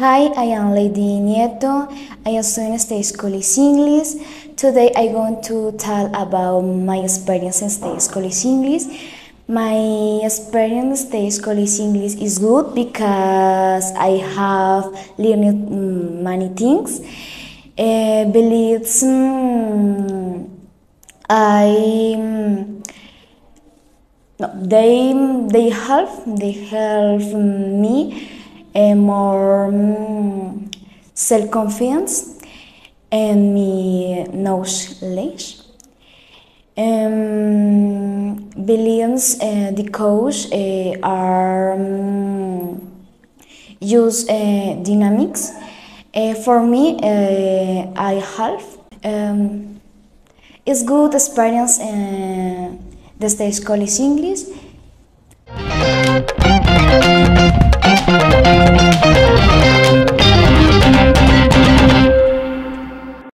Hi, I am Leidy Nieto. I am student State School English. Today I want to tell about my experience in State School English. My experience in State School English is good because I have learned mm, many things. Uh, believes mm, I mm, no, they they help they help me uh, more um, self confidence and me knowledge. Um, billions uh, the coach uh, are um, use uh, dynamics. Uh, for me, I have um, it's good experience in the state college English